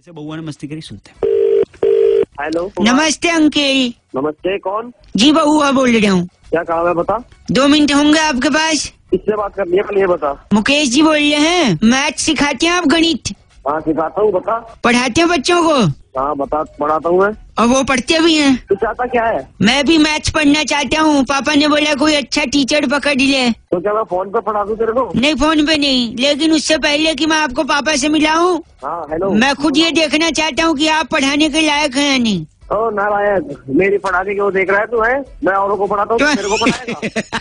ऐसे बउआ ने मस्ती करी सुनते हेलो नमस्ते अंकिल। नमस्ते कौन? जी बहुआ बोल रहा हूँ। क्या काम है बता। दो मिनट होंगे आपके पास? किससे बात करनी है पहले बता। मुकेश जी बोल रहे हैं मैथ सिखाते हैं आप गणित। हाँ सिखाता हूँ बता। पढ़ाते हैं बच्चों को? हाँ बता पढ़ाता हूँ मैं। और वो पढ़ते भी हैं। तू चाहता क्या है? मैं भी मैथ्स पढ़ना चाहता हूँ। पापा ने बोला कोई अच्छा टीचर पकड़ ले। तो क्या मैं फ़ोन पे पढ़ा दूँ तेरे को? नहीं फ़ोन पे नहीं। लेकिन उससे पहले कि मैं आपको पापा से मिलाऊं हाँ हेलो मैं खुद ये देखना चाहता हूँ कि आप पढ़ाने के लायक हैं या नहीं। ओ नारायण मेरी पढ़ाने की वो देख रहा है तू है? मैं औरों को पढ़ाता हूँ को पढ़ाएगा।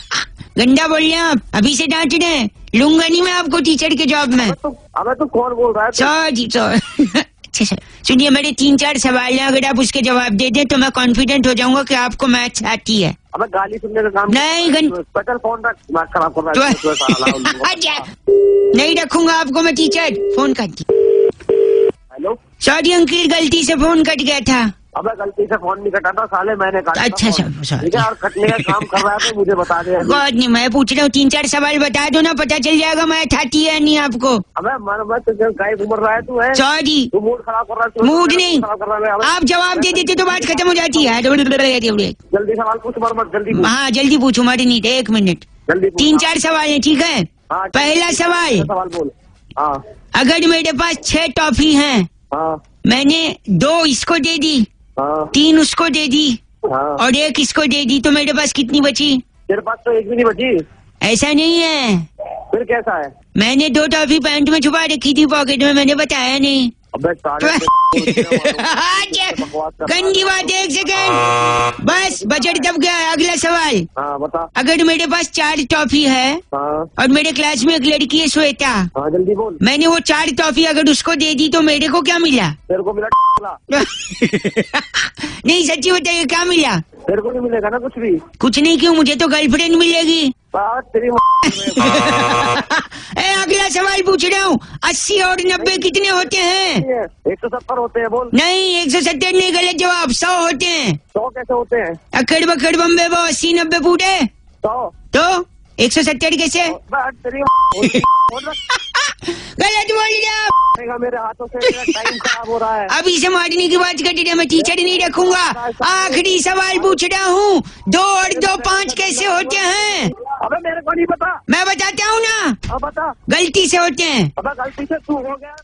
गंदा बोल रहे हैं आप। अभी से डांट रहे लूँगा नहीं मैं आपको टीचर के जॉब में। अबे तू अबे तू कौन बोल रहा है? सर सर अच्छा सर सुनिए मेरे तीन चार सवाल हैं अगर आप उसके जवाब दे दें तो मैं कॉन्फिडेंट हो जाऊँगा कि आपको मैथ्स आती है। अब गाली सुनने का काम नहीं, गन- फ़ोन रख। खराब कर रहा तू। अच्छा, नहीं रखूँगा आपको मैं टीचर फ़ोन कर दी हेलो सॉरी अंकिल गलती से फ़ोन कट गया था। अबे गलती से फ़ोन नहीं कटा था साले मैंने काटा था अच्छा। सर। ठीक है और कटने का काम कर रहा है तो मुझे बता दे। नहीं मैं पूछ रहा हूँ तीन चार सवाल बता दो ना पता चल जाएगा मैं आती है नहीं आपको। अबे मन में तुझे गाय घूम रहा है तू है? सॉरी तू मूड खराब कर रहा है मूड नहीं। है आप जवाब दे देते तो बात खत्म हो जाती है। जल्दी सवाल पूछ मर मत जल्दी हाँ जल्दी पूछो मारी नहीं एक मिनट। जल्दी तीन हाँ, चार सवाल है ठीक है? हाँ, पहला सवाल। सवाल बोल। हाँ। अगर मेरे पास छह टॉफी हैं हाँ। मैंने दो इसको दे दी। हाँ। तीन उसको दे दी। हाँ। और एक इसको दे दी तो मेरे पास कितनी बची? मेरे पास तो एक भी नहीं बची। ऐसा नहीं है। फिर कैसा है? मैंने दो टॉफी पैंट में छुपा रखी थी पॉकेट में मैंने बताया नहीं। अबे रहा है। गंदी बात एक सेकेंड। बस बजट दब गया अगला सवाल। हाँ बता। अगर मेरे पास चार टॉफी है हाँ। और मेरे क्लास में एक लड़की है श्वेता। हाँ जल्दी बोल। मैंने वो चार टॉफी अगर उसको दे दी तो मेरे को क्या मिला? तेरे को मिला नहीं सच्ची बताइए क्या मिला? तेरे को नहीं मिलेगा ना कुछ भी। कुछ नहीं क्यों? मुझे तो गर्लफ्रेंड मिलेगी। तेरी अगला सवाल पूछ रहा हूँ। अस्सी और नब्बे कितने होते हैं? एक सौ सत्तर होते हैं बोल। नहीं एक सौ सत्तर नहीं गलत जवाब। सौ होते हैं। सौ कैसे होते हैं? अकड़ बकड़ बम्बे वो अस्सी नब्बे पूरे सौ। तो? एक सौ सत्तर कैसे गलत बोल है, मेरे हाथों से टाइम खराब हो रहा है। अभी से मारने की बात कर रही मैं टीचर नहीं रखूँगा। आखिरी सवाल पूछ रहा हूँ। दो और दो पाँच कैसे होते हैं? अबे मेरे को नहीं पता। मैं बताता हूँ ना। बता। गलती से होते हैं। अबे गलती से तू हो गया।